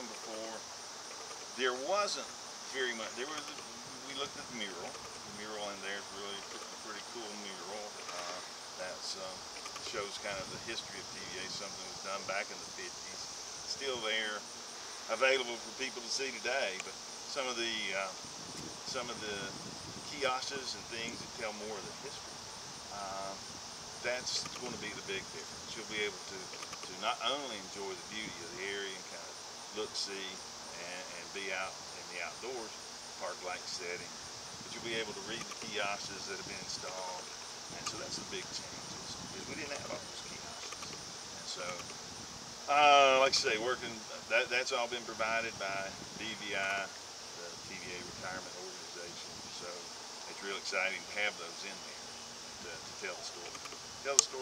before, there wasn't very much. There was. A, We looked at the mural. The mural in there is really a pretty cool mural. Uh, that's um, shows kind of the history of TVA. Something was done back in the 50s. Still there, available for people to see today. But some of the uh, some of the kiosks and things that tell more of the history. Uh, that's going to be the big difference. You'll be able to, to not only enjoy the beauty of the area and kind of look, see, and, and be out in the outdoors, park-like setting, but you'll be able to read the kiosks that have been installed. And so that's the big change is we didn't have all those kiosks. And so, uh, like I say, working, that, that's all been provided by DVI, the TVA Retirement Organization. So it's real exciting to have those in there to, to tell the story. Tell the story.